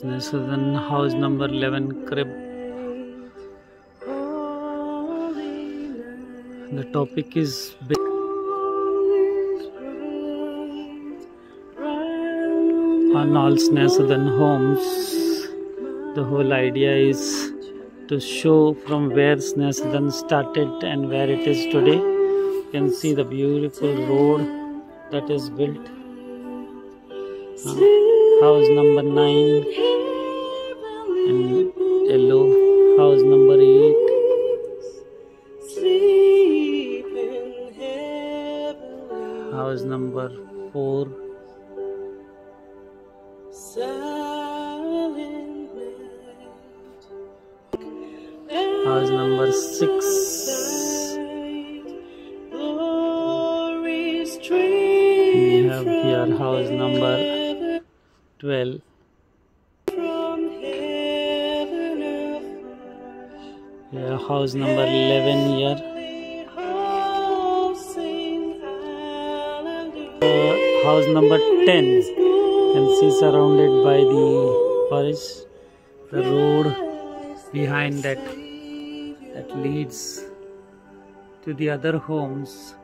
This is in house number 11 crib. The topic is big. On all Snehsudan homes, the whole idea is to show from where Snehsudan started and where it is today. You can see the beautiful road that is built. Uh, house number 9 house number 4 house number 6 we have here house number 12 yeah, house number 11 here house number 10 you can see surrounded by the forest. The road behind that that leads to the other homes.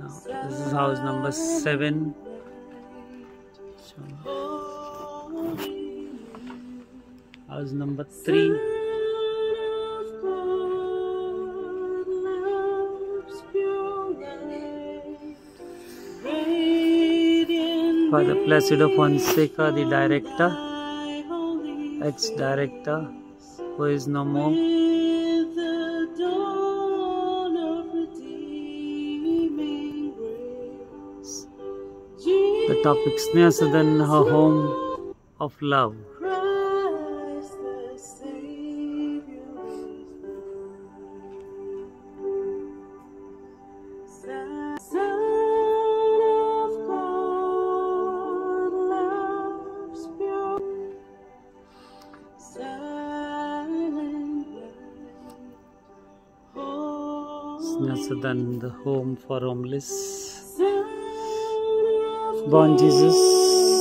Now this is house number 7 so, house number 3 Father Placido Fonseca, the director, ex-director, who is no more. The topic Snehsudan, her home of love. Snehsudan, the home for homeless. Born Jesus.